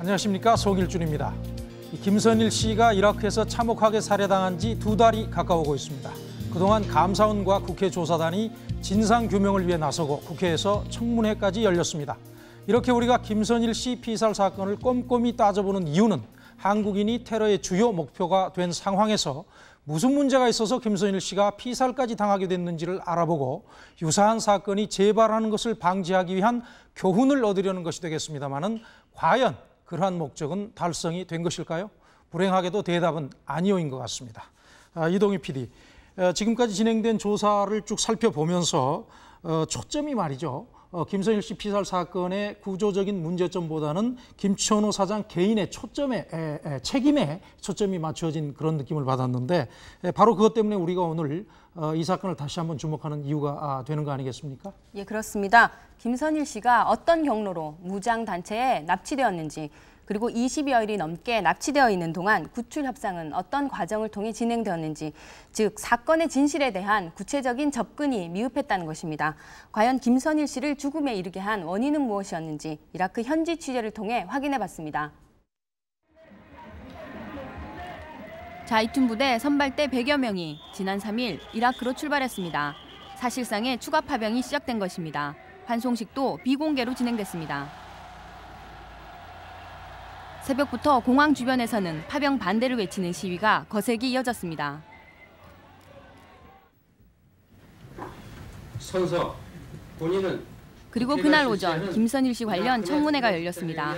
안녕하십니까 송일준입니다. 이 김선일 씨가 이라크에서 참혹하게 살해당한 지 두 달이 가까워오고 있습니다. 그동안 감사원과 국회 조사단이 진상 규명을 위해 나서고 국회에서 청문회까지 열렸습니다. 이렇게 우리가 김선일 씨 피살 사건을 꼼꼼히 따져보는 이유는 한국인이 테러의 주요 목표가 된 상황에서 무슨 문제가 있어서 김선일 씨가 피살까지 당하게 됐는지를 알아보고 유사한 사건이 재발하는 것을 방지하기 위한 교훈을 얻으려는 것이 되겠습니다마는 과연 그러한 목적은 달성이 된 것일까요? 불행하게도 대답은 아니오인 것 같습니다. 아, 이동희 PD, 어, 지금까지 진행된 조사를 쭉 살펴보면서 어, 초점이 말이죠. 어, 김선일 씨 피살 사건의 구조적인 문제점보다는 김천호 사장 개인의 초점에 책임에 초점이 맞춰진 그런 느낌을 받았는데 에, 바로 그것 때문에 우리가 오늘 어, 이 사건을 다시 한번 주목하는 이유가 아, 되는 거 아니겠습니까? 예, 그렇습니다. 김선일 씨가 어떤 경로로 무장 단체에 납치되었는지 그리고 20여일이 넘게 납치되어 있는 동안 구출 협상은 어떤 과정을 통해 진행되었는지, 즉 사건의 진실에 대한 구체적인 접근이 미흡했다는 것입니다. 과연 김선일 씨를 죽음에 이르게 한 원인은 무엇이었는지 이라크 현지 취재를 통해 확인해 봤습니다. 자이툰 부대 선발대 100여 명이 지난 3일 이라크로 출발했습니다. 사실상의 추가 파병이 시작된 것입니다. 환송식도 비공개로 진행됐습니다. 새벽부터 공항 주변에서는 파병 반대를 외치는 시위가 거세게 이어졌습니다. 선서 본인은 그리고 그날 오전 김선일 씨 관련 청문회가 열렸습니다.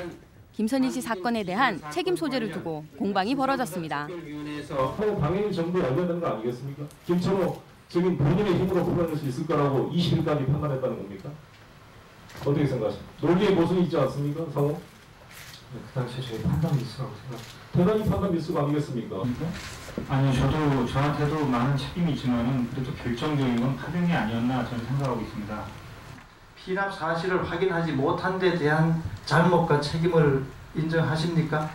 김선일 씨 사건에 대한 책임 소재를 두고 공방이 벌어졌습니다. 위원회에서 하고 당연히 정부에 알려야 거 아니겠습니까? 김천호 지금 본인의 힘으로 풀어낼 수 있을 거라고 20일까지 판단했다는 겁니까? 어떻게 생각하십니까? 논리의 모순이 있지 않습니까? 상호? 그 당시에 저희 판단 미스라고 생각. 대단히 판단 미스가 아니겠습니까? 아니 저도 저한테도 많은 책임이 있지만은 그래도 결정적인 건 파병이 아니었나 저는 생각하고 있습니다. 피납 사실을 확인하지 못한 데 대한 잘못과 책임을 인정하십니까?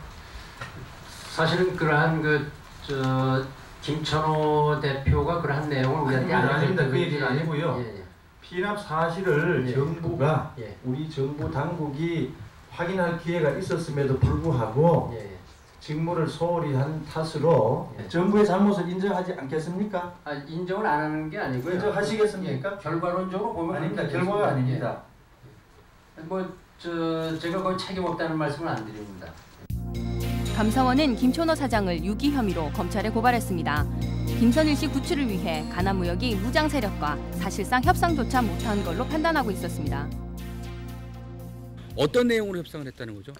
사실은 그러한 그저 김천호 대표가 그러한 내용을 우리한테 아닙니다. 그 얘기가. 아니고요. 예, 예. 피납 사실을 예. 정부가 예. 우리 정부 당국이 확인할 기회가 있었음에도 불구하고 예, 예. 직무를 소홀히 한 탓으로 예. 정부의 잘못을 인정하지 않겠습니까? 아, 인정을 안 하는 게 아니고요. 인정하시겠습니까? 예, 결과론적으로 보면 아닙니다. 결과가. 아닙니다. 예. 뭐저 제가 거의 책임 없다는 말씀을 안 드립니다. 감사원은 김천호 사장을 유기 혐의로 검찰에 고발했습니다. 김선일 씨 구출을 위해 가나무역이 무장 세력과 사실상 협상조차 못한 걸로 판단하고 있었습니다. 어떤 내용으로 협상을 했다는 거죠?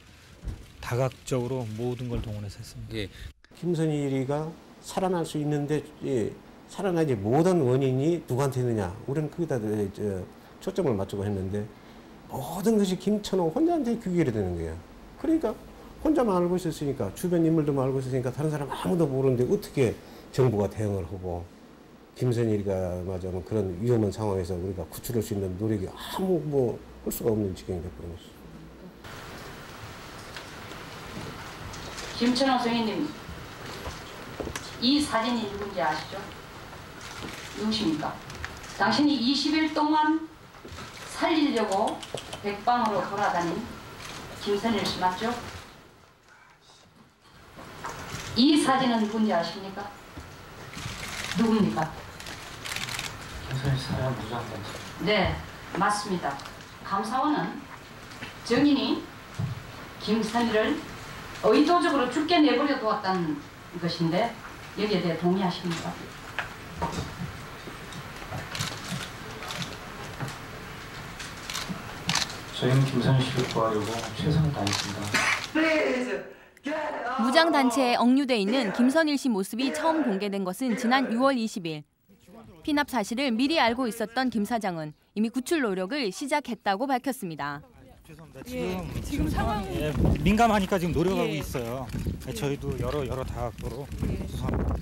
다각적으로 모든 걸 동원해서 했습니다. 예. 김선일이가 살아날 수 있는데 예, 살아나지 못한 원인이 누구한테 있느냐 우리는 거기다 예, 저, 초점을 맞추고 했는데 모든 것이 김천호 혼자한테 귀결이 되는 거예요. 그러니까 혼자만 알고 있었으니까 주변 인물들만 알고 있었으니까 다른 사람 아무도 모르는데 어떻게 정부가 대응을 하고 김선일이가 맞아면 그런 위험한 상황에서 우리가 구출할 수 있는 노력이 아무 뭐 할 수가 없는 지경이 돼버렸어. 김천호 선생님, 이 사진이 누군지 아시죠? 누구십니까? 당신이 20일 동안 살리려고 백방으로 돌아다닌 김선일 씨 맞죠? 이 사진은 누군지 아십니까? 누굽니까? 김선일 사람 무장단체. 네, 맞습니다. 감사원은 정인이 김선일을 의도적으로 죽게 내버려 두었다는 것인데 여기에 대해 동의하십니까? 저희는 김선일 씨를 구하려고 최선을 다했습니다. 무장 단체에 억류돼 있는 김선일 씨 모습이 처음 공개된 것은 지난 6월 20일. 피납 사실을 미리 알고 있었던 김 사장은 이미 구출 노력을 시작했다고 밝혔습니다. 죄송합니다. 지금 지금 상황이 예, 민감하니까 지금 노력하고 있어요. 예, 저희도 여러 여러 다각도로 죄송합니다.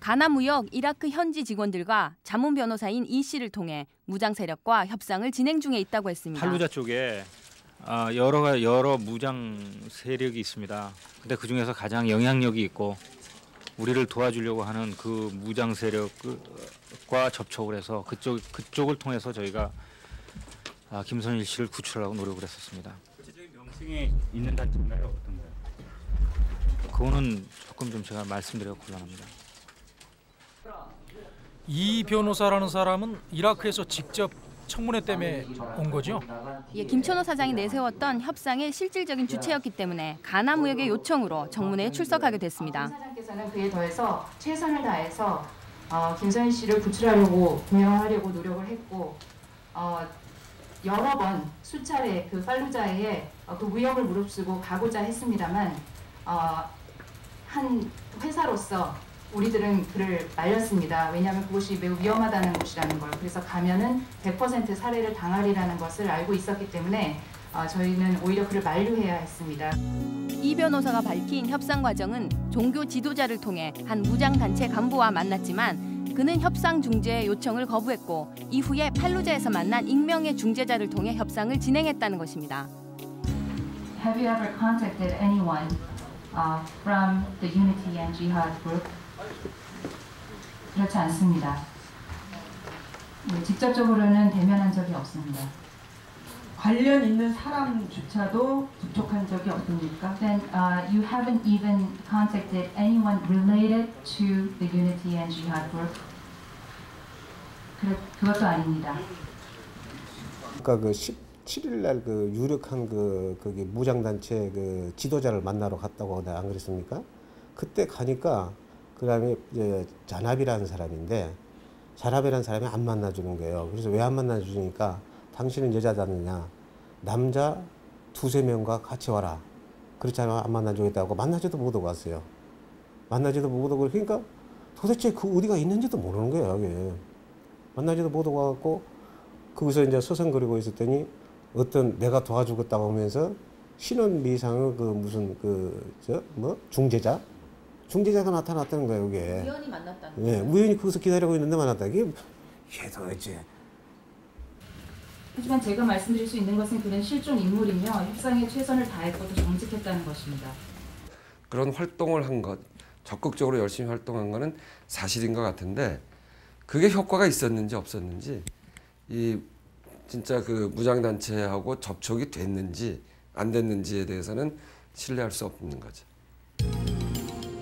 가나무역 이라크 현지 직원들과 자문 변호사인 이 씨를 통해 무장 세력과 협상을 진행 중에 있다고 했습니다. 팔루자 쪽에 아, 여러 가- 여러 무장 세력이 있습니다. 근데 그 중에서 가장 영향력이 있고 우리를 도와주려고 하는 그 무장 세력 과 접촉을 해서 그쪽 그쪽을 통해서 저희가 아, 김선일 씨를 구출하려고 노력을 했었습니다. 구체적인 명칭이 있는 단체인가요? 어떤가요? 그거는 조금 좀 제가 말씀드리기가 곤란합니다. 이 변호사라는 사람은 이라크에서 직접 청문회 때문에 온 거죠. 예, 김천호 사장이 내세웠던 협상의 실질적인 주체였기 때문에 가나 무역의 요청으로 정문회에 출석하게 됐습니다. 사장께서는 그에 더해서 최선을 다해서 어, 김선희 씨를 구출하려고 구형하려고 노력을 했고 어, 여러 번 수차례 그 팔루자에 어, 그 위협을 무릅쓰고 가고자 했습니다만 어, 한 회사로서 우리들은 그를 말렸습니다. 왜냐하면 그곳이 매우 위험하다는 곳이라는 걸. 그래서 가면은 100% 살해를 당하리라는 것을 알고 있었기 때문에 어, 저희는 오히려 그를 만류해야 했습니다. 이 변호사가 밝힌 협상 과정은 종교 지도자를 통해 한 무장 단체 간부와 만났지만 그는 협상 중재 요청을 거부했고 이후에 팔루자에서 만난 익명의 중재자를 통해 협상을 진행했다는 것입니다. Have you ever contacted anyone uh, from the Unity and Jihad group? 그렇지 않습니다. 네, 직접적으로는 대면한 적이 없습니다. 관련 있는 사람조차도 접촉한 적이 없습니까? Then uh, you haven't even contacted anyone related to the Unity and Jihad group? 그, 그것도 아닙니다. 그러니까 그 17일 날그 유력한 그 거기 무장 단체 그 지도자를 만나러 갔다고 내가 안 그랬습니까? 그때 가니까 그다음에 이제 잔압이라는 사람인데 잔압이라는 사람이 안 만나주는 거예요. 그래서 왜 안 만나주니까 당신은 여자다느냐 남자 두세 명과 같이 와라. 그렇잖아 안 만나주겠다고 만나지도 못하고 왔어요. 만나지도 못하고 그러니까 도대체 그 어디가 있는지도 모르는 거예요. 이게. 만나지도 못하고 와갖고 거기서 이제 서성거리고 있었더니 어떤 내가 도와주겠다고 하면서 신원 미상의 그 무슨 그 저 뭐 중재자 중재자가 나타났다는 거예요 이게 우연히 만났다는 예 우연히 거기서 기다리고 있는데 만났다 이게 이게 도대체 하지만 제가 말씀드릴 수 있는 것은 그는 실존 인물이며 협상에 최선을 다했고 또 정직했다는 것입니다. 그런 활동을 한 것, 적극적으로 열심히 활동한 거는 사실인 것 같은데 그게 효과가 있었는지 없었는지 이 진짜 그 무장단체하고 접촉이 됐는지 안 됐는지에 대해서는 신뢰할 수 없는 거죠.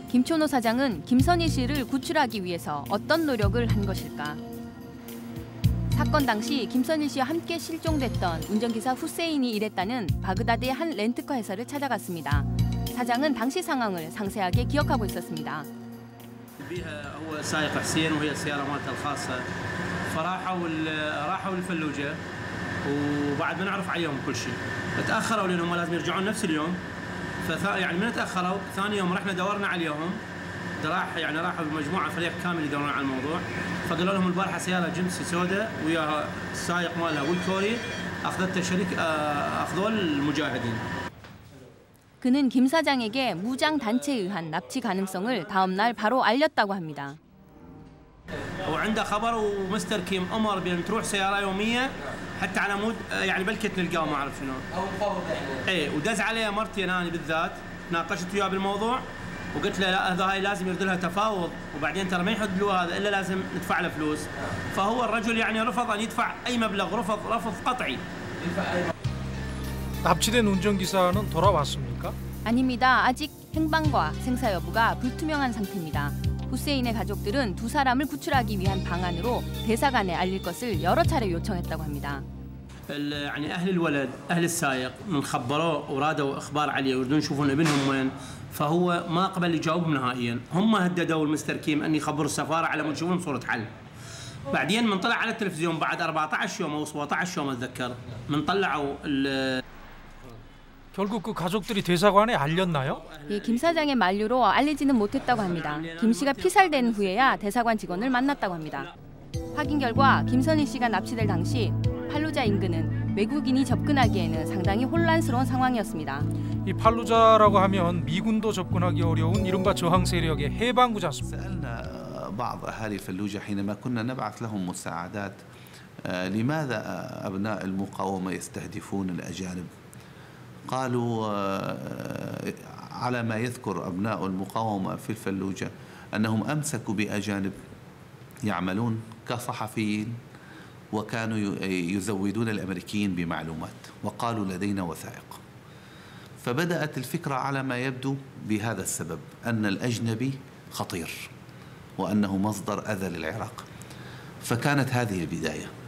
김초노 사장은 김선희 씨를 구출하기 위해서 어떤 노력을 한 것일까? 사건 당시 김선희 씨와 함께 실종됐던 운전기사 후세인이 일했다는 바그다드의 한 렌트카 회사를 찾아갔습니다. 사장은 당시 상황을 상세하게 기억하고 있었습니다. بيها هو سايق حسين وهي السياره مالته الخاصه فراحوا ال- راحوا الفلوجه وبعد ما نعرف عليهم كل شيء تاخروا لانهم لازم يرجعون نفس اليوم فثا يعني من تاخروا ثاني يوم رحنا دورنا عليهم راح يعني راحوا بمجموعه فريق كامل يدورون على الموضوع فقالوا لهم البارحه سياره جنس سوداء وياها السائق مالها والكوري اخذته شريك آه، اخذوه المجاهدين 그는 김 사장에게 무장 단체에 의한 납치 가능성을 다음 날 바로 알렸다고 합니다. وعنده خبر ومستر كيم امر بان تروح سياره يوميه حتى على مود يعني بلكي تلقاه ما اعرف شنو. او مفاوض يعني. ايه ودز عليه مرتي انا بالذات ناقشت وياه بالموضوع وقلت له لا هذا هاي لازم يرد لها تفاوض وبعدين ترى ما يحد له هذا الا لازم ندفع له فلوس فهو الرجل يعني رفض ان يدفع اي مبلغ رفض رفض قطعي. 납치된 운전기사는 돌아왔습니까? 아닙니다. 아직 행방과 생사 여부가 불투명한 상태입니다. 후세인의 가족들은 두 사람을 구출하기 위한 방안으로 대사관에 알릴 것을 여러 차례 요청했다고 합니다. ال- يعني اهل الولد اهل السائق من خبروه ورادوا اخبار عليه يريدون يشوفون ابنهم وين فهو ما قبل يجاوبهم نهائيا هم هددوا المستر كيم ان يخبروا السفاره على مود يشوفون صوره حل بعدين من طلع على التلفزيون بعد 14 يوم او 17 يوم اتذكر من طلعوا ال- 결국 그 가족들이 대사관에 알렸나요? 예, 김 사장의 만류로 알리지는 못했다고 합니다. 김 씨가 피살된 후에야 대사관 직원을 만났다고 합니다. 확인 결과 김선희 씨가 납치될 당시 팔루자 인근은 외국인이 접근하기에는 상당히 혼란스러운 상황이었습니다. 이 팔루자라고 하면 미군도 접근하기 어려운 이른바 저항 세력의 해방구지 않습니까? سألنا بعض أهالي فلوجة حينما كنا نبعث لهم مساعدات آه، لماذا آه، أبناء المقاومة يستهدفون الأجانب قالوا آه، على ما يذكر أبناء المقاومة في الفلوجة أنهم أمسكوا بأجانب يعملون كصحفيين وكانوا ي- يزودون الامريكيين بمعلومات وقالوا لدينا وثائق فبدات الفكره على ما يبدو بهذا السبب ان الاجنبي خطير وانه مصدر اذى للعراق فكانت هذه البدايه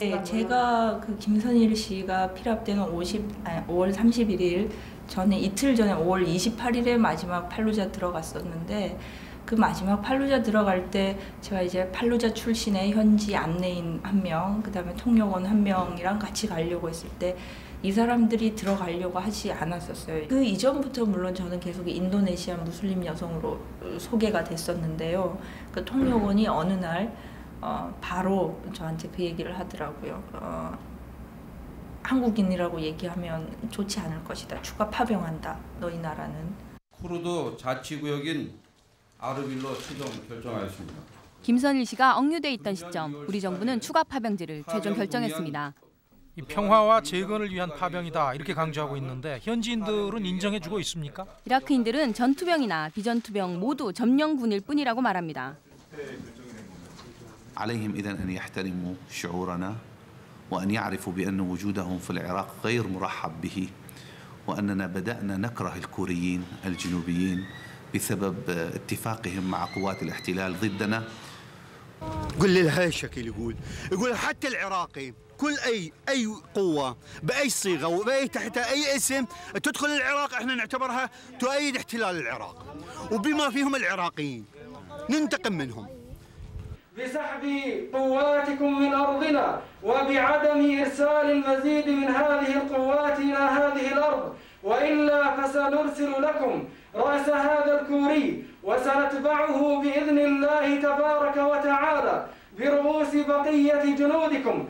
네, 제가 그 김선일 씨가 피랍되는 50, 아니, 5월 31일 전에 이틀 전에 5월 28일에 마지막 팔루자 들어갔었는데 그 마지막 팔루자 들어갈 때 제가 이제 팔루자 출신의 현지 안내인 한 명, 그다음에 통역원 한 명이랑 같이 가려고 했을 때 이 사람들이 들어가려고 하지 않았었어요. 그 이전부터 물론 저는 계속 인도네시아 무슬림 여성으로 소개가 됐었는데요. 그 통역원이 어느 날 어, 바로 저한테 그 얘기를 하더라고요. 어, 한국인이라고 얘기하면 좋지 않을 것이다. 추가 파병한다. 너희 나라는. 쿠르드 자치구역인 아르빌로 최종 결정하였습니다. 김선일 씨가 억류돼 있던 시점 우리 정부는 추가 파병지를 최종 결정했습니다. 이 평화와 재건을 위한 파병이다 이렇게 강조하고 있는데 현지인들은 인정해주고 있습니까? 이라크인들은 전투병이나 비전투병 모두 점령군일 뿐이라고 말합니다. عليهم اذا ان يحترموا شعورنا وان يعرفوا بان وجودهم في العراق غير مرحب به واننا بدانا نكره الكوريين الجنوبيين بسبب اتفاقهم مع قوات الاحتلال ضدنا قل لي هاي الشكل يقول يقول حتى العراقي كل اي أي قوة بأي صيغة وبأي تحت أي اسم تدخل العراق إحنا نعتبرها تؤيد احتلال العراق. وبما فيهم العراقيين. ننتقم منهم. بسحب قواتكم من أرضنا وبعدم إرسال المزيد من هذه القوات إلى هذه الأرض وإلا فسنرسل لكم رأس هذا الكوري وسنتبعه بإذن الله تبارك وتعالى برؤوس بقية جنودكم.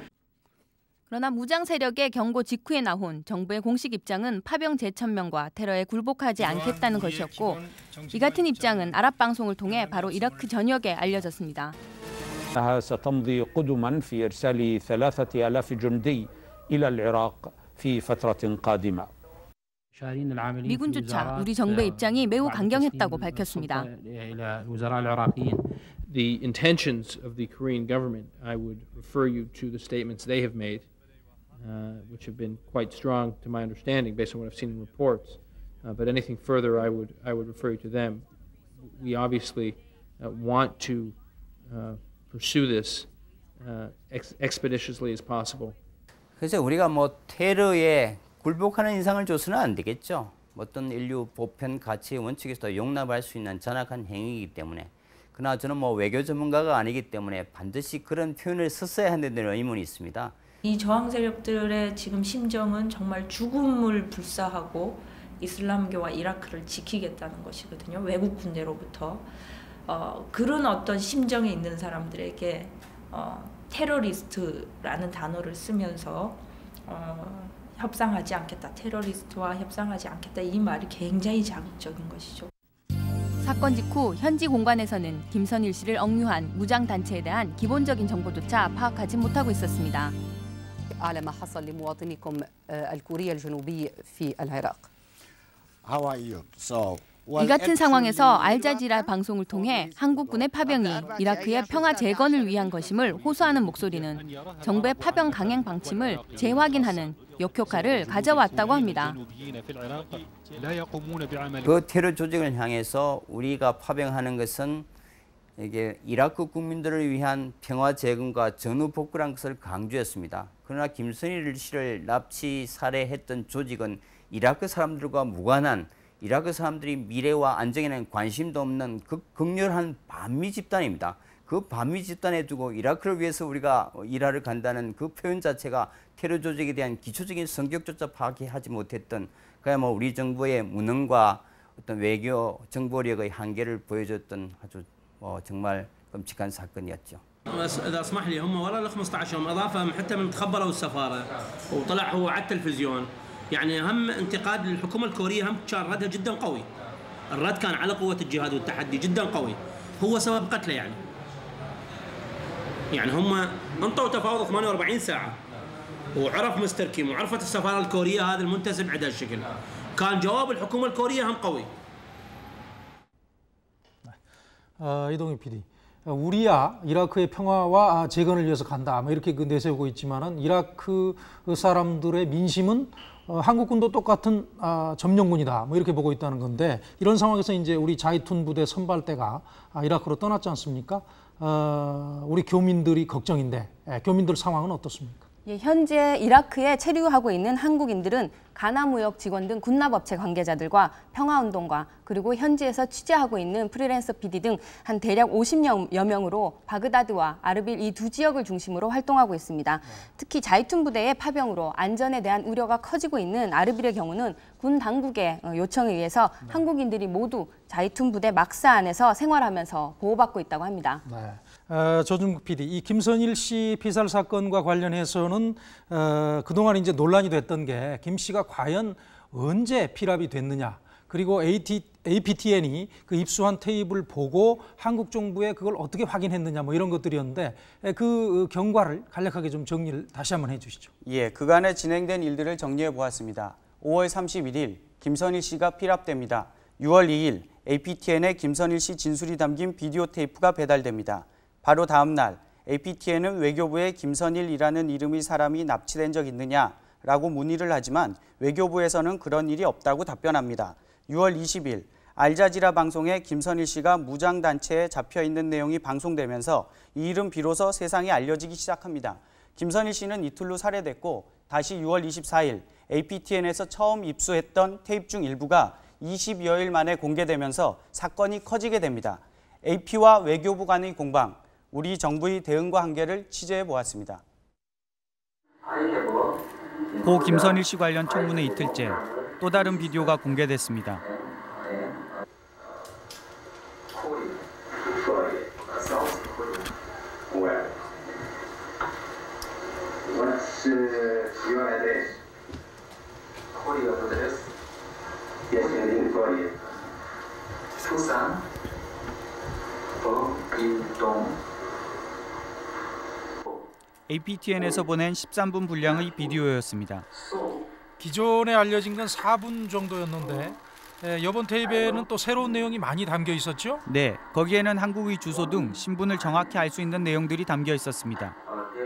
그러나 무장 세력의 경고 직후에 나온 정부의 공식 입장은 파병 재천명과 테러에 굴복하지 않겠다는 것이었고 이 같은 입장은 아랍 방송을 통해 바로 이라크 전역에 알려졌습니다. أنها ستمضي قدما في إرسال ثلاثة آلاف جندي إلى العراق في فترة قادمة 미군조차 우리 정부의 입장이 매우 강경했다고 밝혔습니다. إلى الوزراء العراقيين the intentions of the Korean government I would refer you to the statements they have made uh, which have been quite strong to my understanding based on what I've seen in reports uh, but anything further I would I would refer you to them we obviously uh, want to uh, pursue this uh, ex- expeditiously as possible 그래서 우리가 뭐 테러에 굴복하는 인상을 줘서는 안 되겠죠. 어떤 인류 보편 가치의 원칙에서 용납할 수 있는 잔악한 행위이기 때문에 그러나 저는 뭐 외교 전문가가 아니기 때문에 반드시 그런 표현을 썼어야 한다는 의문이 있습니다. 이 저항 세력들의 지금 심정은 정말 죽음을 불사하고 이슬람교와 이라크를 지키겠다는 것이거든요. 외국 군대로부터 어, 그런 어떤 심정에 있는 사람들에게 어, 테러리스트라는 단어를 쓰면서 어, 협상하지 않겠다, 테러리스트와 협상하지 않겠다 이 말이 굉장히 자극적인 것이죠. 사건 직후 현지 공관에서는 김선일 씨를 억류한 무장 단체에 대한 기본적인 정보조차 파악하지 못하고 있었습니다. على ما حصل لمواطنيكم آه، الكوري الجنوبي في العراق How are you? So 이 같은 상황에서 알자지라 방송을 통해 한국군의 파병이 이라크의 평화 재건을 위한 것임을 호소하는 목소리는 정부의 파병 강행 방침을 재확인하는 역효과를 가져왔다고 합니다. 그 테러 조직을 향해서 우리가 파병하는 것은 이게 이라크 국민들을 위한 평화 재건과 전후 복구란 것을 강조했습니다. 그러나 김선일 씨를 납치 살해했던 조직은 이라크 사람들과 무관한 이라크 사람들이 미래와 안정에는 관심도 없는 그 극렬한 반미 집단입니다. 그 반미 집단에 두고 이라크를 위해서 우리가 일하러 간다는 그 표현 자체가 테러 조직에 대한 기초적인 성격조차 파악하지 못했던 그야말로 우리 정부의 무능과 어떤 외교 정보력의 한계를 보여줬던 아주 어, 정말 끔찍한 사건이었죠. بس اذا اسمح لي هم ورا ال 15 يوم اضافه حتى من تخبروا السفاره وطلع هو على التلفزيون يعني هم انتقاد للحكومه الكوريه هم كان ردها جدا قوي الرد كان على قوه الجهاد والتحدي جدا قوي هو سبب قتله يعني يعني هم انطوا تفاوض 48 ساعه وعرف مستر كيم وعرفت السفاره الكوريه هذا المنتسب عند هالشكل كان جواب الحكومه الكوريه هم قوي 어, 이동희 PD. 우리야 이라크의 평화와 재건을 위해서 간다. 뭐 이렇게 그 내세우고 있지만은 이라크 사람들의 민심은 어, 한국군도 똑같은 아, 점령군이다. 뭐 이렇게 보고 있다는 건데 이런 상황에서 이제 우리 자이툰 부대 선발대가 아, 이라크로 떠났지 않습니까? 어, 우리 교민들이 걱정인데 예, 교민들 상황은 어떻습니까? 예, 현재 이라크에 체류하고 있는 한국인들은 가나무역 직원 등 군납업체 관계자들과 평화운동가 그리고 현지에서 취재하고 있는 프리랜서 PD 등 한 대략 50여 명으로 바그다드와 아르빌 이 두 지역을 중심으로 활동하고 있습니다. 특히 자이툰 부대의 파병으로 안전에 대한 우려가 커지고 있는 아르빌의 경우는 군 당국의 어, 요청에 의해서 한국인들이 모두 자이툰 부대 막사 안에서 생활하면서 보호받고 있다고 합니다. 네. 어, 조준국 PD, 이 김선일 씨 피살 사건과 관련해서는 어, 그동안 이제 논란이 됐던 게 김 씨가 과연 언제 피랍이 됐느냐. 그리고 AT, APTN이 그 입수한 테이블 보고 한국 정부에 그걸 어떻게 확인했느냐 뭐 이런 것들이었는데 에, 그 경과를 간략하게 좀 정리를 다시 한번 해주시죠. 예, 그간에 진행된 일들을 정리해 보았습니다. 5월 31일 김선일 씨가 피랍됩니다. 6월 2일 APTN에 김선일 씨 진술이 담긴 비디오 테이프가 배달됩니다. 바로 다음 날 APTN은 외교부에 김선일이라는 이름의 사람이 납치된 적 있느냐라고 문의를 하지만 외교부에서는 그런 일이 없다고 답변합니다. 6월 20일 알자지라 방송에 김선일 씨가 무장 단체에 잡혀 있는 내용이 방송되면서 이 일은 비로소 세상에 알려지기 시작합니다. 김선일 씨는 이틀 후 살해됐고 다시 6월 24일 APTN에서 처음 입수했던 테이프 중 일부가 20여일 만에 공개되면서 사건이 커지게 됩니다. AP와 외교부 간의 공방, 우리 정부의 대응과 한계를 취재해 보았습니다. 고 김선일 씨 관련 청문회 이틀째 또 다른 비디오가 공개됐습니다. What's APTN에서 보낸 13분 분량의 비디오였습니다. 기존에 알려진 건 4분 정도였는데 에, 이번 테이프에는 또 새로운 내용이 많이 담겨 있었죠? 네, 거기에는 한국의 주소 등 신분을 정확히 알 수 있는 내용들이 담겨 있었습니다.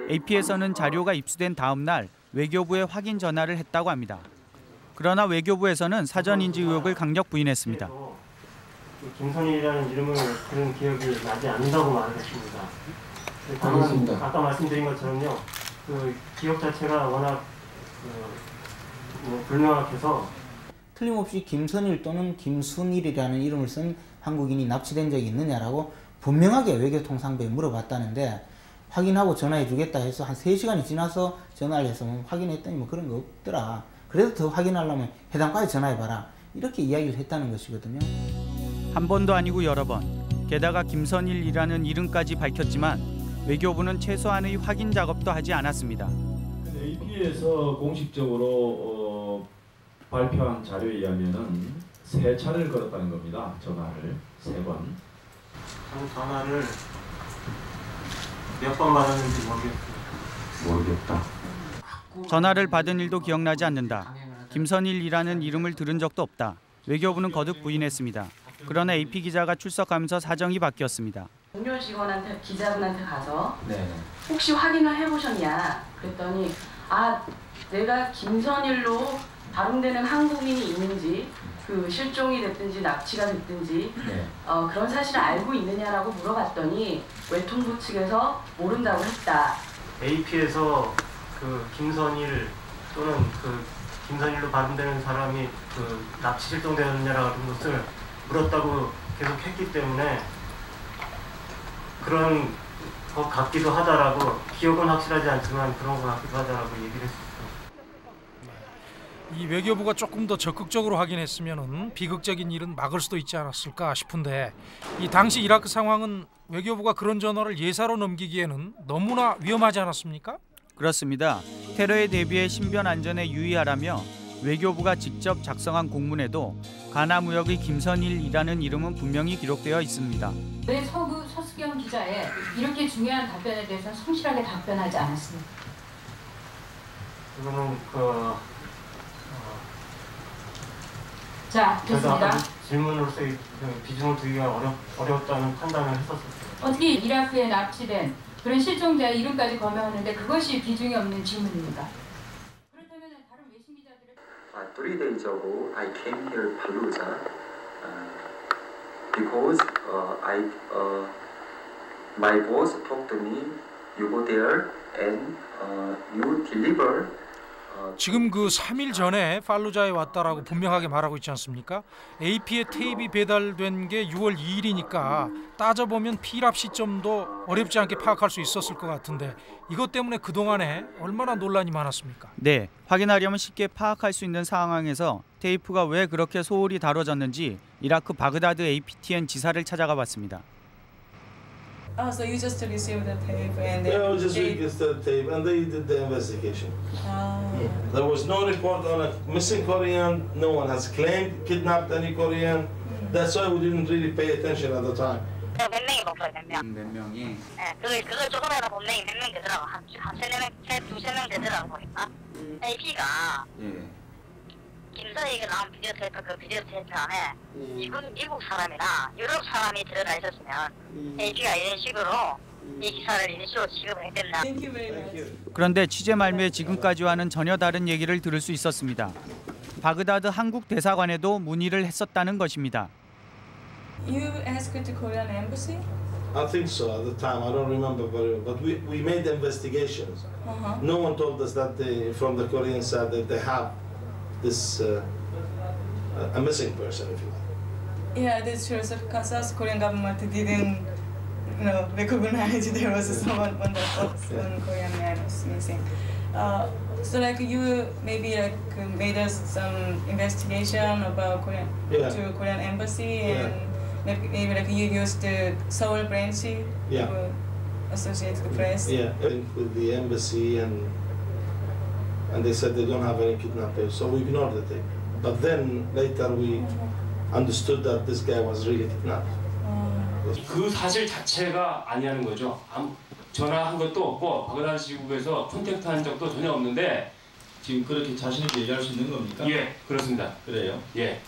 AP에서는 자료가 입수된 다음 날 외교부에 확인 전화를 했다고 합니다. 그러나 외교부에서는 사전 인지 의혹을 강력 부인했습니다. 김선일이라는 이름을 들은 기억이 나지 않는다고 말했습니다. 다만 알겠습니다. 아까 말씀드린 것처럼요, 그 기억 자체가 워낙 그, 뭐 불명확해서 틀림없이 김선일 또는 김순일이라는 이름을 쓴 한국인이 납치된 적이 있느냐라고 분명하게 외교통상부에 물어봤다는데 확인하고 전화해 주겠다 해서 한 3시간이 지나서 전화를 해서 뭐 확인했더니 뭐 그런 거 없더라. 그래도 더 확인하려면 해당과에 전화해봐라. 이렇게 이야기를 했다는 것이거든요. 한 번도 아니고 여러 번. 게다가 김선일이라는 이름까지 밝혔지만 외교부는 최소한의 확인 작업도 하지 않았습니다. AP에서 공식적으로 어, 발표한 자료에 의하면은 세 차례를 걸었다는 겁니다. 전화를 세 번. 저는 전화를 몇 번 받았는지 모르겠어요. 모르겠다. 전화를 받은 일도 기억나지 않는다. 김선일이라는 이름을 들은 적도 없다. 외교부는 거듭 부인했습니다. 그러나 AP 기자가 출석하면서 사정이 바뀌었습니다. 동료 직원한테 기자분한테 가서 네. 혹시 확인을 해보셨냐 그랬더니 아 내가 김선일로 발음되는 한국인이 있는지 그 실종이 됐든지 납치가 됐든지 네. 어, 그런 사실을 알고 있느냐라고 물어봤더니 외통부 측에서 모른다고 했다. AP에서 그 김선일 또는 그 김선일로 발음되는 사람이 그 납치 실종되었느냐라는 것을 물었다고 계속 했기 때문에 그런 것 같기도 하다라고 기억은 확실하지 않지만 그런 것 같기도 하다라고 얘기를 했었어요. 이 외교부가 조금 더 적극적으로 확인했으면 비극적인 일은 막을 수도 있지 않았을까 싶은데 이 당시 이라크 상황은 외교부가 그런 전화를 예사로 넘기기에는 너무나 위험하지 않았습니까? 그렇습니다. 테러에 대비해 신변 안전에 유의하라며 외교부가 직접 작성한 공문에도 가나 무역의 김선일이라는 이름은 분명히 기록되어 있습니다. 왜 서구 서수경 기자의 이렇게 중요한 답변에 대해서 성실하게 답변하지 않았습니까? 이거는 그 자, 저도 됐습니다. 아까 질문으로서의 그 비중을 두기가 어렵, 어렵다는 판단을 했었어요. 어떻게 이라크에 납치된 그런 실종자의 이름까지 검명하는데 그것이 비중이 없는 질문입니다. Uh, three days ago, I came here Fallujah uh, because uh, I uh, my boss talked to me. You go there and uh, you deliver. uh, 지금 그 3일 전에 팔루자에 왔다라고 분명하게 말하고 있지 않습니까? AP에 테이프 배달된 게 6월 2일이니까 따져보면 피랍 시점도 어렵지 않게 파악할 수 있었을 것 같은데 이것 때문에 그동안에 얼마나 논란이 많았습니까? 네, 확인하려면 쉽게 파악할 수 있는 상황에서 테이프가 왜 그렇게 소홀히 다뤄졌는지 이라크 바그다드 APTN 지사를 찾아가 봤습니다. Oh, so you just received the tape and Yeah, I then was just they, registered tape and they did the investigation. Ah. There was no report on a missing Korean. No one has claimed kidnapped any Korean. That's why we didn't really pay attention at the time. 몇 명이 먹어요, 몇 명. 몇 명이? 네, 그, 그걸 조금이라도 본명이 몇 명 되더라고. 한, 한 세네 명, 세, 두세 명 되더라고, 보니까. AP가 예. 김서희가 나온 비디오 테이프, 그 비디오 테이프 안에 미국, 미국 사람이나 유럽 사람이 들어가 있었으면 AP가 이런 식으로 이 기사를 식으로 지급을 했겠나. 그런데 취재 말미에 지금까지와는 전혀 다른 얘기를 들을 수 있었습니다. 바그다드 한국 대사관에도 문의를 했었다는 것입니다. you asked the Korean embassy? I think so at the time. I don't remember very well, but we, we made investigations. Uh-huh. No one told us that they, from the Korean side that they have this uh, a missing person, if you like. Yeah, that's true. So South Korean government didn't you know, recognize there was someone one that was one Korean man was missing. Uh, so like you maybe like made us some investigation about Korean Yeah. to Korean embassy and maybe, maybe like you used the Seoul branch Yeah. to associate the press. Yeah, with the embassy and and they said they don't have any kidnappers, so we ignored the thing. But then later we understood that this guy was really kidnapped. 그 사실 자체가 아니라는 거죠. 아무- 전화한 것도 없고 바그다드 지국에서 contact한 적도 전혀 없는데 지금 그렇게 자신 있게 얘기할 수 있는 겁니까? 예 그렇습니다. 그래요? 예.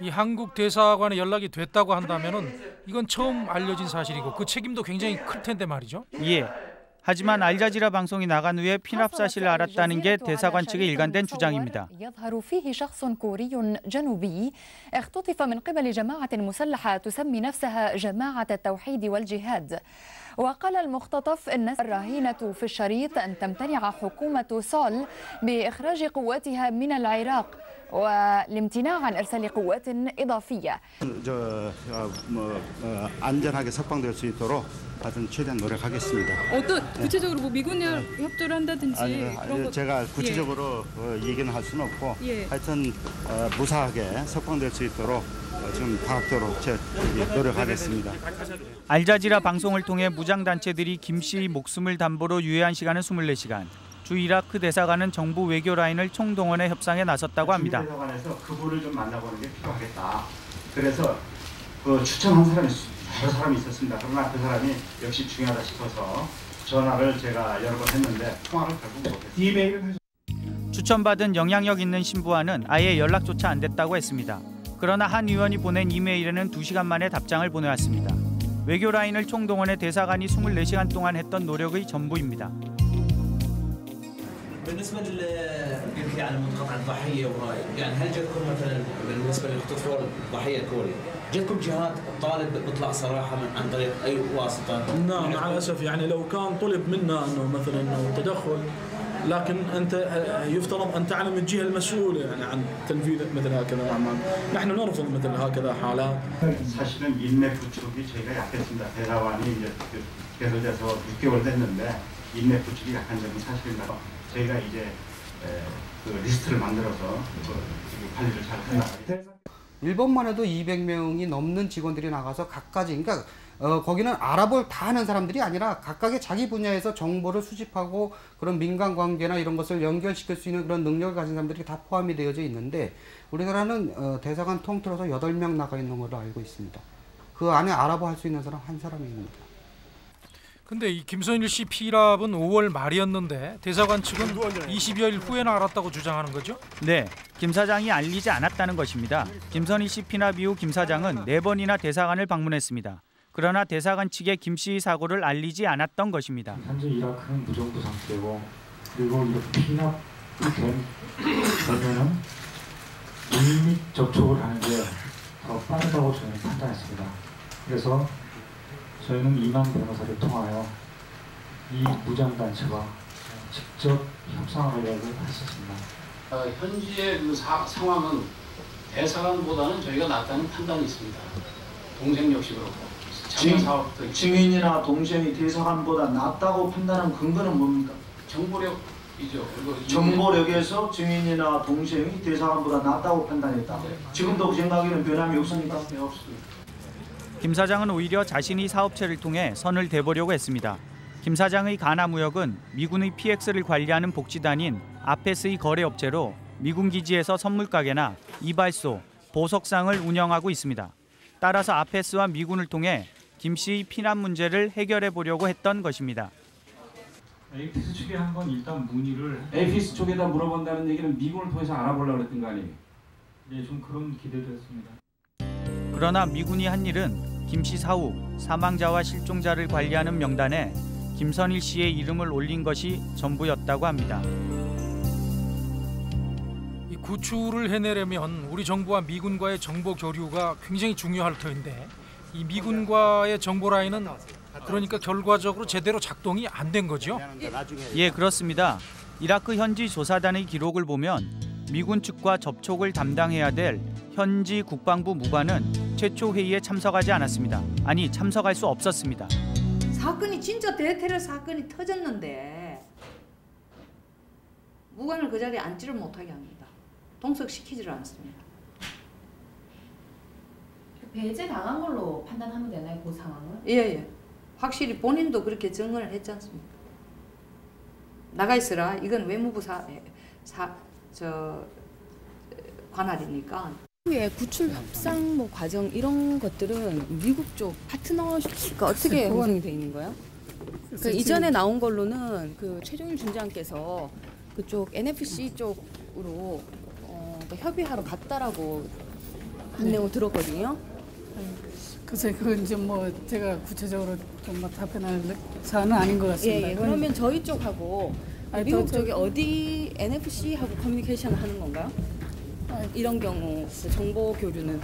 이 한국 대사관에 연락이 됐다고 한다면은 이건 처음 알려진 사실이고 그 책임도 굉장히 클 텐데 말이죠. 예. 하지만 알자지라 방송이 나간 후에 피납 사실을 알았다는 게 대사관 측의 일관된 주장입니다. يظهر فيه شخص كوري جنوبي اختطف من قبل جماعة مسلحة تسمي نفسها جماعة التوحيد والجهاد وقال المختطف أن الرهينة في الشريط أن تمتنع حكومة سول بإخراج قواتها من العراق والامتناع عن إرسال قوات إضافية 저 어, 뭐, 어, 안전하게 석방될 수 있도록 하여튼 최대한 노력하겠습니다. 어떤 구체적으로 뭐 미군 협조를 한다든지 아니, 그런 아니, 거 제가 구체적으로 어, 얘기는 할 수는 없고 예. 하여튼 어, 무사하게 석방될 수 있도록 어, 지금 과학적으로 제, 예, 노력하겠습니다. 알자지라 방송을 통해 무장단체들이 김 씨의 목숨을 담보로 유예한 시간은 24시간. 주 이라크 대사관은 정부 외교 라인을 총동원해 협상에 나섰다고 합니다. 대사관에서 그분을 좀 만나보는 게 필요하겠다. 그래서 그 추천한 사람이 여러 사람이 있었습니다. 그러나 그 사람이 역시 중요하다 싶어서 전화를 제가 여러 번 했는데 통화를 결국 못했어요. 이메일을 추천받은 영향력 있는 신부와는 아예 연락조차 안 됐다고 했습니다. 그러나 한 의원이 보낸 이메일에는 2시간 만에 답장을 보내왔습니다. 외교 라인을 총동원해 대사관이 24시간 동안 했던 노력의 전부입니다. بالنسبه لل قلت يعني منقطع الضحيه وهاي يعني هل جاتكم مثلا بالنسبه لاختطفوا الضحيه الكوري جاتكم جهات طالب باطلاق صراحه من عن طريق اي واسطه؟ نعم مع الاسف يعني لو كان طلب منا انه مثلا انه تدخل لكن انت يفترض ان تعلم الجهه المسؤوله يعني عن تنفيذ مثل هكذا الاعمال، نحن نرفض مثل هكذا حالات. 사실은 인맥 구축이 저희가 약했습니다. 대사관이 이제 그 개설돼서 6개월 됐는데 인맥 구축이 약한 점은 사실입니다. 저희가 이제 에, 그 리스트를 만들어서 그 관리를 잘 해나가겠습니다. 일본만 해도 200명이 넘는 직원들이 나가서 각가지 그러니까 어, 거기는 아랍어를 다 하는 사람들이 아니라 각각의 자기 분야에서 정보를 수집하고 그런 민간 관계나 이런 것을 연결시킬 수 있는 그런 능력을 가진 사람들이 다 포함이 되어져 있는데 우리나라는 어, 대사관 통틀어서 8명 나가 있는 걸로 알고 있습니다. 그 안에 아랍어 할 수 있는 사람 한 사람입니다. 근데 이 김선일 씨 피랍은 5월 말이었는데 대사관 측은 20여일 후에나 알았다고 주장하는 거죠? 네, 김 사장이 알리지 않았다는 것입니다. 김선희 씨 피납 이후 김 사장은 네 번이나 대사관을 방문했습니다. 그러나 대사관 측에 김 씨의 사고를 알리지 않았던 것입니다. 현재 이라크는 무정부 상태고 그리고 이렇게 피납이 된 되면은 물밑 접촉을 하는 게 더 빠르다고 저희는 판단했습니다. 그래서 저희는 이만 변호사를 통하여 이 무장단체와 직접 협상하려고 했었습니다. 어, 현지의 그 사, 상황은 대사관보다는 저희가 낫다는 판단이 있습니다. 동생 역시 그렇고 있- 증인이나 동생이 대사관보다 낫다고 판단한 근거는 뭡니까? 정보력이죠. 정보력에서 증인이나 동생이 대사관보다 낫다고 판단했다. 지금도 그 생각에는 변함이 없습니까? 네, 없습니다. 김 사장은 오히려 자신이 사업체를 통해 선을 대보려고 했습니다. 김 사장의 가나 무역은 미군의 PX를 관리하는 복지단인 아페스의 거래업체로 미군 기지에서 선물 가게나 이발소, 보석상을 운영하고 있습니다. 따라서 아페스와 미군을 통해 김 씨의 피난 문제를 해결해 보려고 했던 것입니다. 에이피스 측에 한번 일단 문의를 에이피스 쪽에다 물어본다는 얘기는 미군을 통해서 알아보려고 그랬던 거 아니에요? 네, 좀 그런 기대도 했습니다. 그러나 미군이 한 일은 김 씨 사후 사망자와 실종자를 관리하는 명단에 김선일 씨의 이름을 올린 것이 전부였다고 합니다. 이 구출을 해내려면 우리 정부와 미군과의 정보 교류가 굉장히 중요할 터인데 이 미군과의 정보 라인은 그러니까 결과적으로 제대로 작동이 안 된 거죠. 예, 그렇습니다. 이라크 현지 조사단의 기록을 보면 미군 측과 접촉을 담당해야 될 현지 국방부 무관은 최초 회의에 참석하지 않았습니다. 아니, 참석할 수 없었습니다. 사건이 진짜 대테러 사건이 터졌는데 무관을 그 자리에 앉지를 못하게 합니다. 동석시키지를 않습니다. 배제 당한 걸로 판단하면 되나요, 그 상황은? 예, 예. 확실히 본인도 그렇게 증언을 했지 않습니까? 나가 있으라. 이건 외무부 사, 사, 저, 관할이니까. 후에 구출 협상 뭐 과정 이런 것들은 미국 쪽 파트너십과 어떻게 그건- 구성이 돼 있는 거예요? 그 글쎄, 이전에 나온 걸로는 그 최종일 준장께서 그쪽 NFC 쪽으로 어, 또 협의하러 갔다라고 한 네. 내용 들었거든요. 글쎄 그건 이제 뭐 제가 구체적으로 좀뭐 답변할 사안은 아닌 것 같습니다. 예, 예. 그러면 저희 쪽하고 아니, 미국 더- 쪽이 어디 NFC하고 커뮤니케이션을 하는 건가요? 이런 경우 그 정보 교류는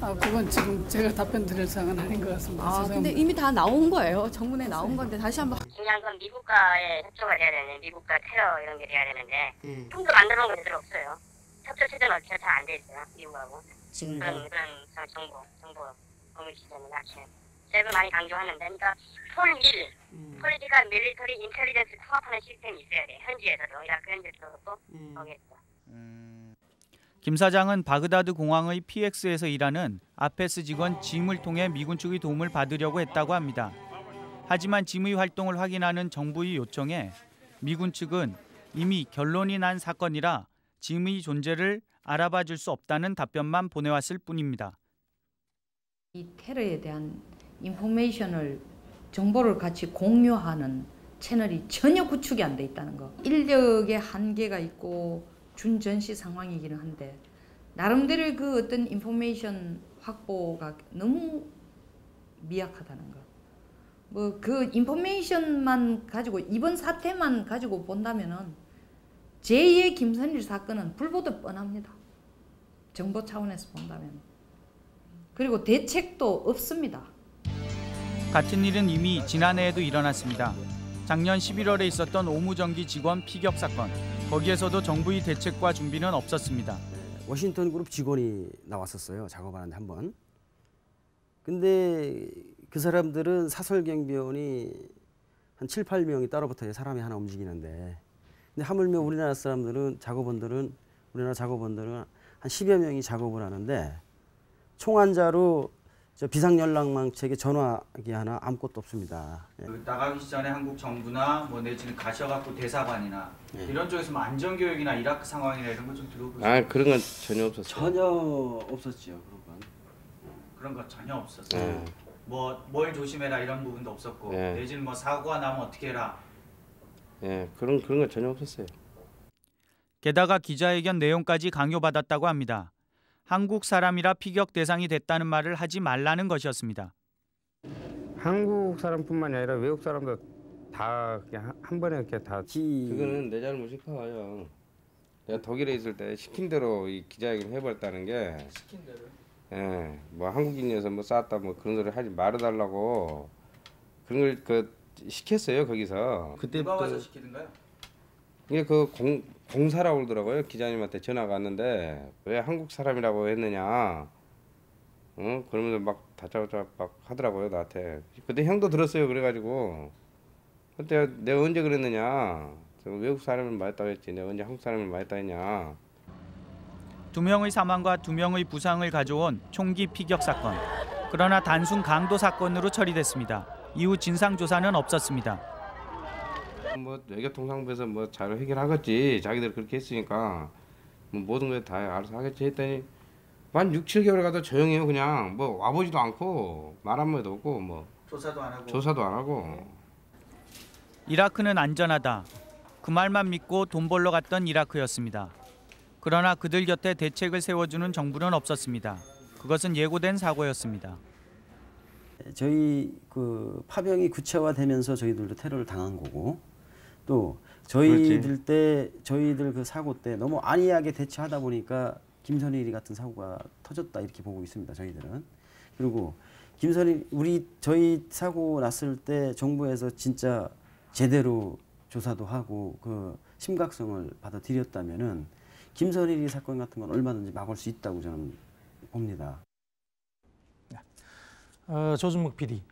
아 그건 지금 제가 답변 드릴 사안은 아닌 것 같습니다. 아 죄송합니다. 근데 이미 다 나온 거예요. 정문에 나온 건데 다시 한번 중요한 건 미국과의 협조가 돼야 되는 미국과 테러 이런 게 돼야 되는데 통도 만들어 놓은 거 제대로 없어요. 협조 체제는 어떻게 잘안 돼 있어요 미국하고 지금 그런 그런 저 정보 정보 공유 시스템은 자체 세븐 많이 강조하는데 그러니까 폴일 폴리티컬 밀리터리 인텔리전스 통합하는 시스템이 있어야 돼 현지에서도. 이라크 현지에서도 거기에서 김 사장은 바그다드 공항의 PX에서 일하는 아페스 직원 짐을 통해 미군 측의 도움을 받으려고 했다고 합니다. 하지만 짐의 활동을 확인하는 정부의 요청에 미군 측은 이미 결론이 난 사건이라 짐의 존재를 알아봐 줄 수 없다는 답변만 보내왔을 뿐입니다. 이 테러에 대한 인포메이션을 정보를 같이 공유하는 채널이 전혀 구축이 안 돼 있다는 거. 인력의 한계가 있고 준전시 상황이기는 한데 나름대로 그 어떤 인포메이션 확보가 너무 미약하다는 거. 뭐 그 인포메이션만 가지고 이번 사태만 가지고 본다면은 제2의 김선일 사건은 불보듯 뻔합니다. 정보 차원에서 본다면. 그리고 대책도 없습니다. 같은 일은 이미 지난해에도 일어났습니다. 작년 11월에 있었던 오무전기 직원 피격 사건. 거기에서도 정부의 대책과 준비는 없었습니다. 워싱턴 그룹 직원이 나왔었어요. 작업하는데 한 번. 근데 그 사람들은 사설 경비원이 한 7, 8명이 따로 붙어야 사람이 하나 움직이는데 근데 하물며 우리나라 사람들은 작업원들은 우리나라 작업원들은 한 10여 명이 작업을 하는데 총환자로 저 비상연락망책에 전화기 하나 아무것도 없습니다. 예. 그 나가기 전에 한국 정부나 뭐 내지는 가셔갖고 대사관이나 네. 이런 쪽에서 뭐 안전 교육이나 이라크 상황이나 이런 거 좀 들어보세요. 아, 그런 건 전혀 없었어요. 전혀 없었죠. 그런 건. 그런 거 전혀 없었어요. 네. 뭐뭘 조심해라 이런 부분도 없었고 네. 내지는 뭐 사고가 나면 어떻게 해라. 예, 그런 그런 건 전혀 없었어요. 게다가 기자회견 내용까지 강요받았다고 합니다. 한국 사람이라 피격 대상이 됐다는 말을 하지 말라는 것이었습니다. 한국 사람뿐만이 아니라 외국 사람도 다 그냥 한- 한 번에 이렇게 다 그거는 내 잘못이 커요. 내가 독일에 있을 때 시킨 대로 이 기자회견 해버렸다는 게 시킨 대로. 예, 뭐 한국인이어서 뭐 쌌다 뭐 그런 소리 하지 말아달라고 그런 걸그 시켰어요 거기서 그때부터 시키던가요? 이게 그 공, 공사라고 그러더라고요. 기자님한테 전화가 왔는데 왜 한국 사람이라고 했느냐. 어 그러면서 막 다짜고짜 막 하더라고요 나한테. 그때 형도 들었어요 그래가지고. 그때 내가 언제 그랬느냐. 저 외국 사람을 말했다고 했지. 내가 언제 한국 사람을 말했다 했냐. 두 명의 사망과 두 명의 부상을 가져온 총기 피격 사건. 그러나 단순 강도 사건으로 처리됐습니다. 이후 진상 조사는 없었습니다. 뭐 외교통상부에서 뭐 잘 해결하겠지 자기들 그렇게 했으니까 뭐 모든 걸 다 알아서 하겠지 했더니 한 6, 7개월 가도 조용해요 그냥 뭐 와보지도 않고 말 한마디도 없고 뭐 조사도 안 하고. 조사도 안 하고 이라크는 안전하다. 그 말만 믿고 돈 벌러 갔던 이라크였습니다. 그러나 그들 곁에 대책을 세워주는 정부는 없었습니다. 그것은 예고된 사고였습니다. 저희 그 파병이 구체화되면서 저희들도 테러를 당한 거고 또 저희들 때 저희들 그 사고 때 너무 안이하게 대처하다 보니까 김선일이 같은 사고가 터졌다 이렇게 보고 있습니다. 저희들은 그리고 김선일 우리 저희 사고 났을 때 정부에서 진짜 제대로 조사도 하고 그 심각성을 받아들였다면은 김선일이 사건 같은 건 얼마든지 막을 수 있다고 저는 봅니다. 어, 조준목 PD.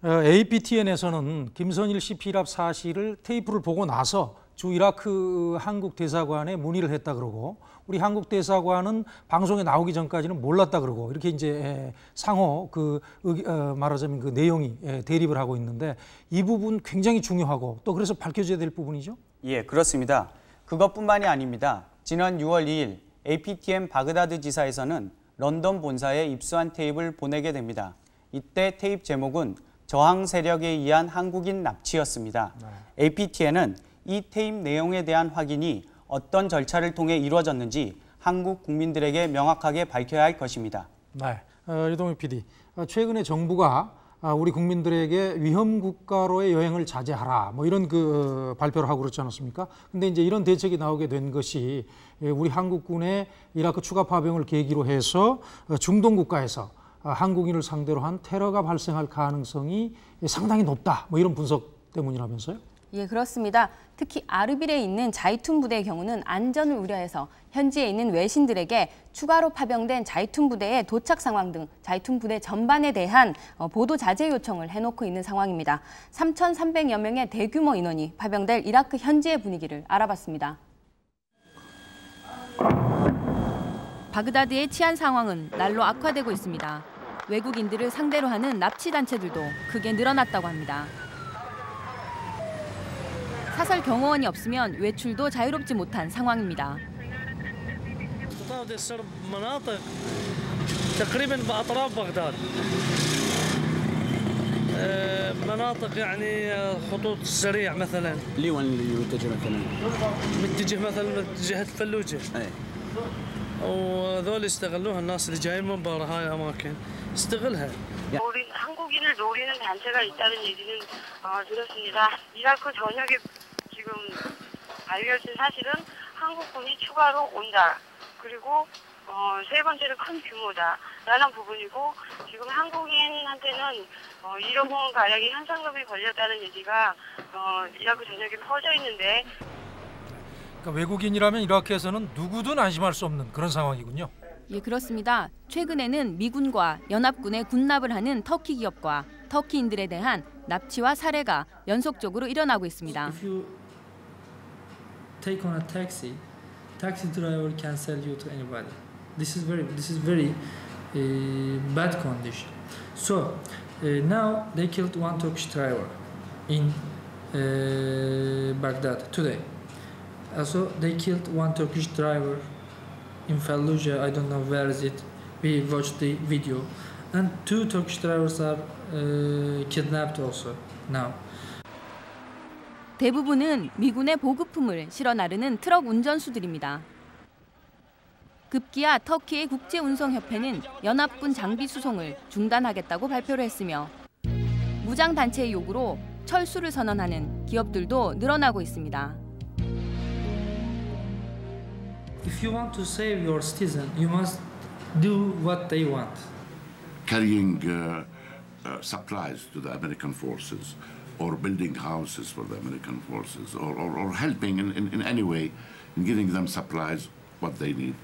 어, APTN에서는 김선일 씨 피랍 사실을 테이프를 보고 나서 주 이라크 한국 대사관에 문의를 했다 그러고 우리 한국 대사관은 방송에 나오기 전까지는 몰랐다 그러고 이렇게 이제 에, 상호 그 어, 말하자면 그 내용이 에, 대립을 하고 있는데 이 부분 굉장히 중요하고 또 그래서 밝혀져야 될 부분이죠. 예, 그렇습니다. 그것뿐만이 아닙니다. 지난 6월 2일 APTM 바그다드 지사에서는 런던 본사에 입수한 테이프를 보내게 됩니다. 이때 테이프 제목은 저항 세력에 의한 한국인 납치였습니다. APTN은 이 테이프 내용에 대한 확인이 어떤 절차를 통해 이루어졌는지 한국 국민들에게 명확하게 밝혀야 할 것입니다. 네, 어, 이동희 PD. 어, 최근에 정부가 아, 우리 국민들에게 위험 국가로의 여행을 자제하라 뭐 이런 그 어, 발표를 하고 그렇지 않았습니까? 근데 이제 이런 대책이 나오게 된 것이 예, 우리 한국군의 이라크 추가 파병을 계기로 해서 어, 중동 국가에서 아, 한국인을 상대로 한 테러가 발생할 가능성이 상당히 높다. 뭐 이런 분석 때문이라면서요? 예, 그렇습니다. 특히 아르빌에 있는 자이툰 부대의 경우는 안전을 우려해서 현지에 있는 외신들에게 추가로 파병된 자이툰 부대의 도착 상황 등 자이툰 부대 전반에 대한 어, 보도 자제 요청을 해놓고 있는 상황입니다. 3,300여 명의 대규모 인원이 파병될 이라크 현지의 분위기를 알아봤습니다. 바그다드의 치안 상황은 날로 악화되고 있습니다. 외국인들을 상대로 하는 납치 단체들도 크게 늘어났다고 합니다. 사설 경호원이 없으면 외출도 자유롭지 못한 상황입니다. تطاول السرب مناطق تقريبا باطراف بغداد آه، مناطق يعني آه، خطوط السريع مثلا لي وين اللي يتجه مثلا؟ متجه مثلا جهه فلوجه ايه وذول يستغلوها الناس اللي جايين من برا هاي الاماكن يستغلها 우리 한국인을 노리는 단체가 있다는 얘기는 어, 들었습니다. 이라크 전역에 지금 알려진 사실은 한국군이 추가로 온다. 그리고 어, 세 번째로 큰 규모다라는 부분이고 지금 한국인한테는 어, 1억 원 가량의 현상금이 걸렸다는 얘기가 어, 이라크 전역에 퍼져 있는데 그러니까 외국인이라면 이라크에서는 누구든 안심할 수 없는 그런 상황이군요. 예, 그렇습니다. 최근에는 미군과 연합군의 군납을 하는 터키 기업과 터키인들에 대한 납치와 살해가 연속적으로 일어나고 있습니다. If you take on a taxi, taxi driver can sell you to anybody. This is very this is very uh, bad condition. So uh, now they killed one Turkish driver in uh, Baghdad today. Also they killed one Turkish driver in Fallujah. I don't know where is it. We watched the video, and two Turkish drivers are uh, kidnapped also now. 대부분은 미군의 보급품을 실어 나르는 트럭 운전수들입니다. 급기야 터키의 국제운송협회는 연합군 장비 수송을 중단하겠다고 발표를 했으며 무장 단체의 요구로 철수를 선언하는 기업들도 늘어나고 있습니다. If you want to save your citizen, you must do what they want. carrying uh, uh, supplies to the American forces or building houses for the American forces or, or, or helping in, in, in any way in giving them supplies, what they need.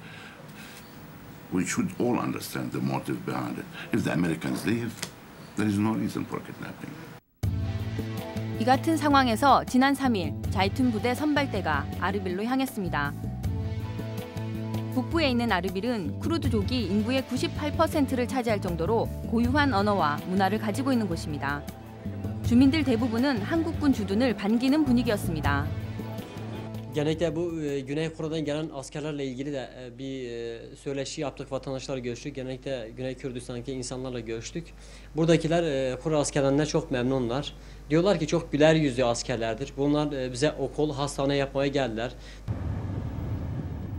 We should all understand the motive behind it. If the Americans leave, there is no reason for kidnapping. 이 같은 상황에서 지난 3일 자이툰 부대 선발대가 아르빌로 향했습니다. 북부에 있는 아르빌은 쿠르드족이 인구의 98%를 차지할 정도로 고유한 언어와 문화를 가지고 있는 곳입니다. 주민들 대부분은 한국군 주둔을 반기는 분위기였습니다. E, e, e, e, e.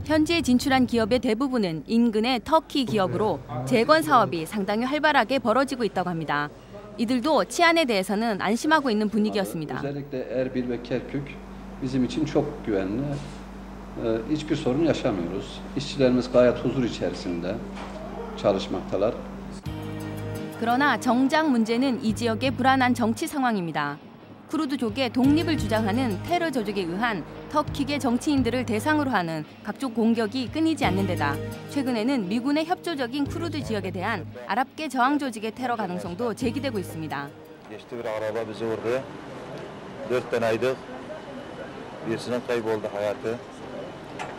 현지에 진출한 기업의 대부분은 인근의 터키 기업으로 재건 사업이 상당히 활발하게 벌어지고 있다고 합니다. 이들도 치안에 대해서는 안심하고 있는 분위기였습니다. Özellikle Erbil ve Kerkük bizim için çok güvenli. Ee, hiçbir sorun yaşamıyoruz. İşçilerimiz gayet huzur içerisinde çalışmaktalar. 그러나 정작 문제는 이 지역의 불안한 정치 상황입니다. 쿠르드족의 독립을 주장하는 테러 조직에 의한 터키계 정치인들을 대상으로 하는 각종 공격이 끊이지 않는 데다 최근에는 미군의 협조적인 쿠르드 지역에 대한 아랍계 저항 조직의 테러 가능성도 제기되고 있습니다.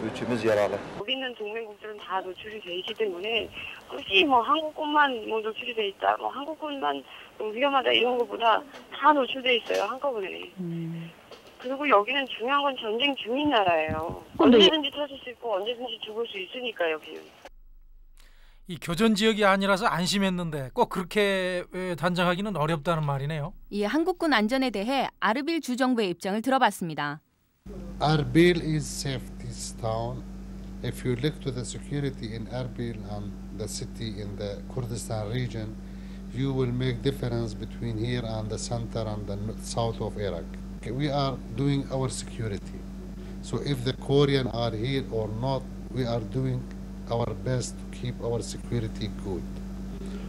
Üçümüz yaralı. 여기 있는 동맹국들은 다 노출이 돼 있기 때문에 굳이 뭐 한국군만 뭐 노출이 돼 있다, 뭐 한국군만 뭐 위험하다 이런 것보다 다 노출돼 있어요 한꺼번에. 그리고 여기는 중요한 건 전쟁 중인 나라예요. 근데 언제든지 터질 수 있고 언제든지 죽을 수 있으니까 여기는. 이 교전 지역이 아니라서 안심했는데 꼭 그렇게 에, 단정하기는 어렵다는 말이네요. 이 한국군 안전에 대해 아르빌 주정부의 입장을 들어봤습니다. Erbil is town. If you look to the security in Erbil and the city in the Kurdistan region, you will make difference between here and the center and the south of Iraq. Okay, We are doing our security. So if the Korean are here or not, we are doing our best to keep our security good.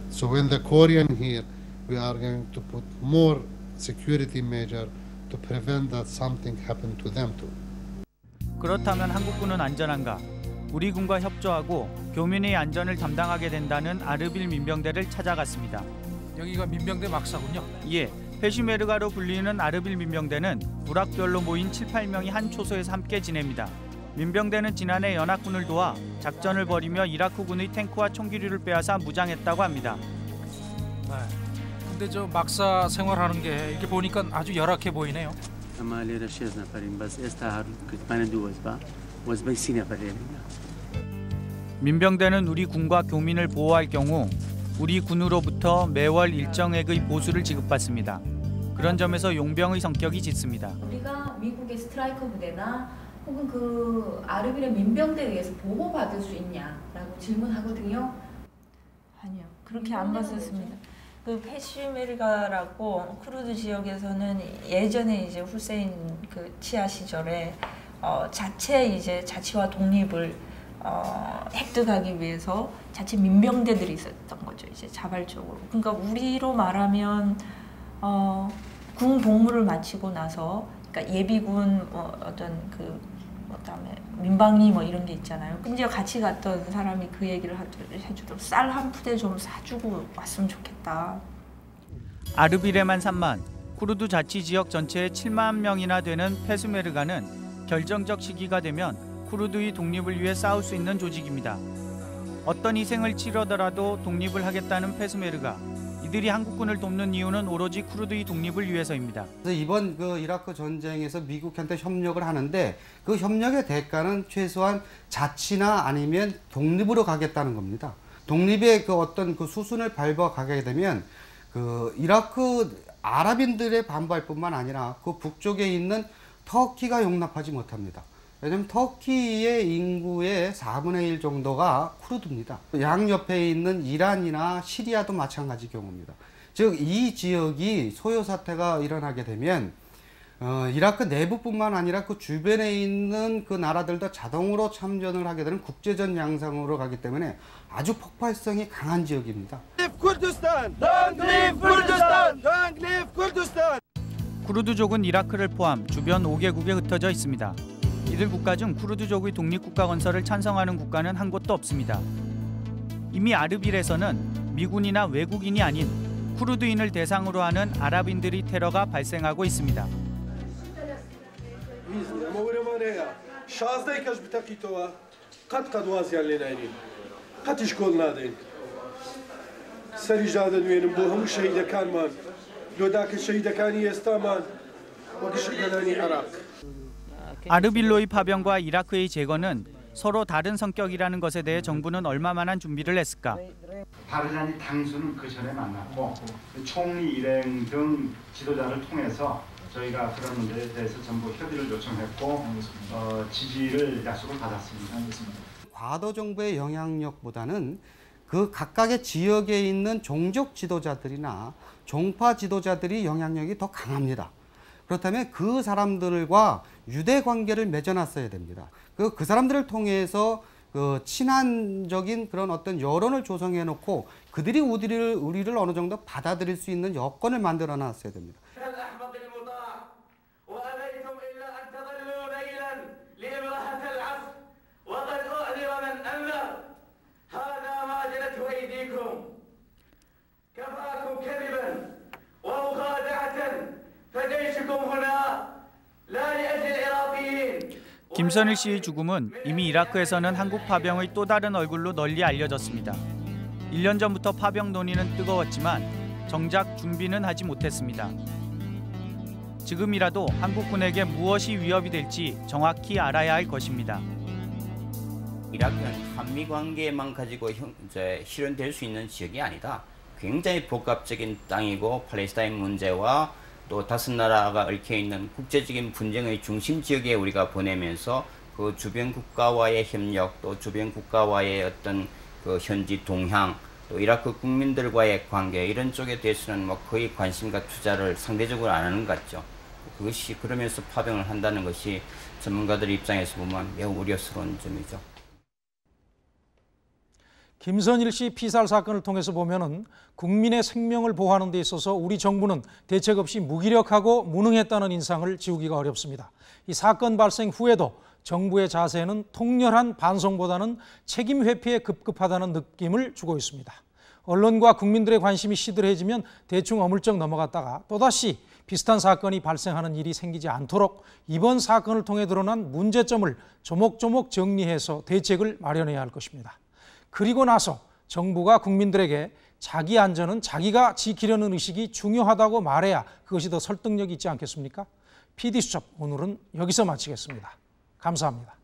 So when the Korean here, we are going to put more security measure to prevent that something happen to them too. 그렇다면 한국군은 안전한가? 우리 군과 협조하고 교민의 안전을 담당하게 된다는 아르빌 민병대를 찾아갔습니다. 여기가 민병대 막사군요. 예, 페시메르가로 불리는 아르빌 민병대는 부락별로 모인 7, 8명이 한 초소에서 함께 지냅니다. 민병대는 지난해 연합군을 도와 작전을 벌이며 이라크군의 탱크와 총기류를 빼앗아 무장했다고 합니다. 네. 근데 저 막사 생활하는 게 이렇게 보니까 아주 열악해 보이네요. اما ليرة شيز نفرين بس استا كنت ما ندوز با وزبي سي نفرين 민병대는 우리 군과 교민을 보호할 경우 우리 군으로부터 매월 일정액의 보수를 지급받습니다. 그런 점에서 용병의 성격이 짙습니다. 우리가 미국의 스트라이커 부대나 혹은 그 아르빌의 민병대에 의해서 보호받을 수 있냐라고 질문하거든요. 아니요. 그렇게 안 봤었습니다. 그 페시메르가라고 쿠르드 지역에서는 예전에 이제 후세인 그 치아 시절에 어, 자체 이제 자치와 독립을 어, 획득하기 위해서 자체 민병대들이 있었던 거죠. 이제 자발적으로. 그러니까 우리로 말하면 어, 군 복무를 마치고 나서 그러니까 예비군 뭐 어떤 그 그다음에 민방위 뭐 이런 게 있잖아요. 근데 같이 갔던 사람이 그 얘기를 하- 해주더라고. 쌀한 푸대 좀 사주고 왔으면 좋겠다. 아르빌에만 3만, 쿠르드 자치 지역 전체의 7만 명이나 되는 페스메르가는 결정적 시기가 되면 쿠르드의 독립을 위해 싸울 수 있는 조직입니다. 어떤 희생을 치르더라도 독립을 하겠다는 페스메르가 이들이 한국군을 돕는 이유는 오로지 쿠르드의 독립을 위해서입니다. 이번 그 이라크 전쟁에서 미국한테 협력을 하는데 그 협력의 대가는 최소한 자치나 아니면 독립으로 가겠다는 겁니다. 독립의 그 어떤 그 수순을 밟아 가게 되면 그 이라크 아랍인들의 반발뿐만 아니라 그 북쪽에 있는 터키가 용납하지 못합니다. 왜냐하면 터키의 인구의 4분의 1 정도가 쿠르드입니다. 양옆에 있는 이란이나 시리아도 마찬가지 경우입니다. 즉 이 지역이 소요 사태가 일어나게 되면 어, 이라크 내부뿐만 아니라 그 주변에 있는 그 나라들도 자동으로 참전을 하게 되는 국제전 양상으로 가기 때문에 아주 폭발성이 강한 지역입니다. 쿠르드족은 이라크를 포함 주변 5개국에 흩어져 있습니다. 이들 국가 중 쿠르드족의 독립국가 건설을 찬성하는 국가는 한 곳도 없습니다. 이미 아르빌에서는 미군이나 외국인이 아닌 쿠르드인을 대상으로 하는 아랍인들이 테러가 발생하고 있습니다. 아르빌로의 파병과 이라크의 재건은 서로 다른 성격이라는 것에 대해 정부는 얼마만한 준비를 했을까? 바르자니 당수는 그 전에 만났고 총리 일행 등 지도자를 통해서 저희가 그런 문제에 대해서 전부 협의를 요청했고 어, 지지를 약속을 받았습니다. 과도 정부의 영향력보다는 그 각각의 지역에 있는 종족 지도자들이나 종파 지도자들이 영향력이 더 강합니다. 그렇다면 그 사람들과 유대 관계를 맺어놨어야 됩니다. 그, 그 사람들을 통해서 그 친한적인 그런 어떤 여론을 조성해 놓고 그들이 우리를, 우리를 어느 정도 받아들일 수 있는 여건을 만들어 놨어야 됩니다. 김선일 씨의 죽음은 이미 이라크에서는 한국 파병의 또 다른 얼굴로 널리 알려졌습니다. 1년 전부터 파병 논의는 뜨거웠지만 정작 준비는 하지 못했습니다. 지금이라도 한국군에게 무엇이 위협이 될지 정확히 알아야 할 것입니다. 이라크는 한미 관계만 가지고 실현될 수 있는 지역이 아니다. 굉장히 복합적인 땅이고 팔레스타인 문제와 또 다섯 나라가 얽혀 있는 국제적인 분쟁의 중심 지역에 우리가 보내면서 그 주변 국가와의 협력 또 주변 국가와의 어떤 그 현지 동향 또 이라크 국민들과의 관계 이런 쪽에 대해서는 뭐 거의 관심과 투자를 상대적으로 안 하는 것 같죠. 그것이 그러면서 파병을 한다는 것이 전문가들 입장에서 보면 매우 우려스러운 점이죠. 김선일 씨 피살 사건을 통해서 보면은 국민의 생명을 보호하는 데 있어서 우리 정부는 대책 없이 무기력하고 무능했다는 인상을 지우기가 어렵습니다. 이 사건 발생 후에도 정부의 자세는 통렬한 반성보다는 책임 회피에 급급하다는 느낌을 주고 있습니다. 언론과 국민들의 관심이 시들해지면 대충 어물쩍 넘어갔다가 또다시 비슷한 사건이 발생하는 일이 생기지 않도록 이번 사건을 통해 드러난 문제점을 조목조목 정리해서 대책을 마련해야 할 것입니다. 그리고 나서 정부가 국민들에게 자기 안전은 자기가 지키려는 의식이 중요하다고 말해야 그것이 더 설득력이 있지 않겠습니까? PD수첩 오늘은 여기서 마치겠습니다. 감사합니다.